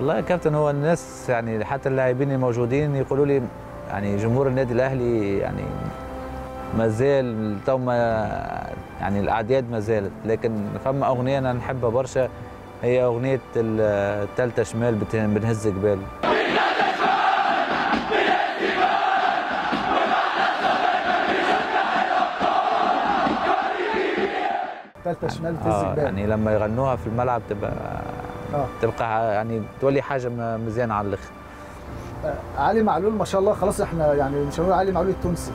والله يا كابتن هو الناس يعني حتى اللاعبين الموجودين يقولوا لي يعني جمهور النادي الأهلي يعني ما زال تو ما يعني الأعداد ما زالت. لكن فما أغنية أنا نحبها برشا هي أغنية الثالثه شمال بنهز جبال. ثالثه شمال في آه الزجبال يعني لما يغنوها في الملعب تبقى آه. تبقى يعني تولي حاجة مزيانة على الآخر. علي معلول ما شاء الله خلاص إحنا يعني مش هنقول علي معلول التونسي.